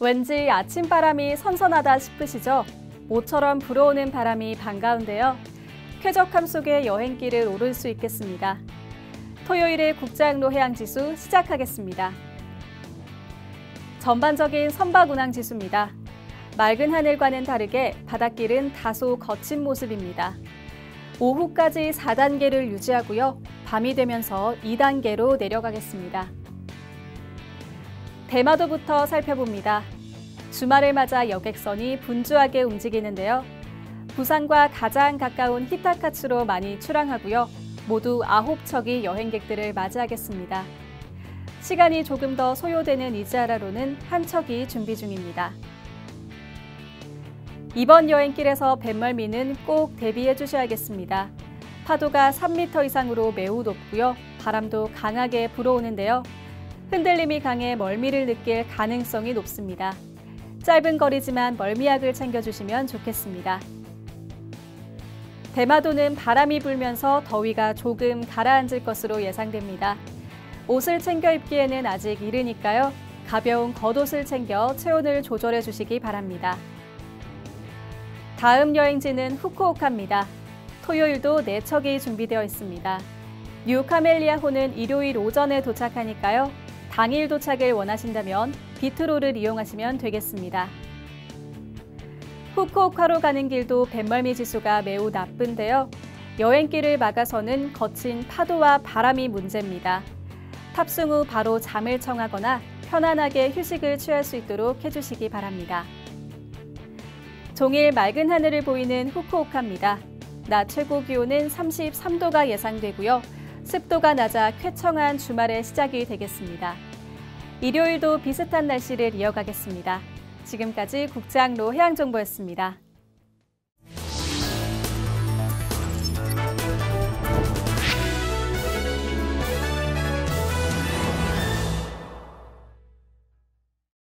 왠지 아침 바람이 선선하다 싶으시죠? 모처럼 불어오는 바람이 반가운데요. 쾌적함 속에 여행길을 오를 수 있겠습니다. 토요일의 국장로 해양지수 시작하겠습니다. 전반적인 선박 운항 지수입니다. 맑은 하늘과는 다르게 바닷길은 다소 거친 모습입니다. 오후까지 4단계를 유지하고요. 밤이 되면서 2단계로 내려가겠습니다. 대마도부터 살펴봅니다. 주말을 맞아 여객선이 분주하게 움직이는데요. 부산과 가장 가까운 히타카츠로 많이 출항하고요. 모두 9척이 여행객들을 맞이하겠습니다. 시간이 조금 더 소요되는 이즈아라로는 한 척이 준비 중입니다. 이번 여행길에서 뱃멀미는 꼭 대비해 주셔야겠습니다. 파도가 3m 이상으로 매우 높고요. 바람도 강하게 불어오는데요. 흔들림이 강해 멀미를 느낄 가능성이 높습니다. 짧은 거리지만 멀미약을 챙겨주시면 좋겠습니다. 대마도는 바람이 불면서 더위가 조금 가라앉을 것으로 예상됩니다. 옷을 챙겨 입기에는 아직 이르니까요. 가벼운 겉옷을 챙겨 체온을 조절해 주시기 바랍니다. 다음 여행지는 후쿠오카입니다. 토요일도 4척이 준비되어 있습니다. 뉴 카멜리아호는 일요일 오전에 도착하니까요. 당일 도착을 원하신다면 비틀호를 이용하시면 되겠습니다. 후쿠오카로 가는 길도 뱃멀미 지수가 매우 나쁜데요. 여행길을 막아서는 거친 파도와 바람이 문제입니다. 탑승 후 바로 잠을 청하거나 편안하게 휴식을 취할 수 있도록 해주시기 바랍니다. 종일 맑은 하늘을 보이는 후쿠오카입니다. 낮 최고 기온은 33도가 예상되고요. 습도가 낮아 쾌청한 주말의 시작이 되겠습니다. 일요일도 비슷한 날씨를 이어가겠습니다. 지금까지 국장로 해양정보였습니다.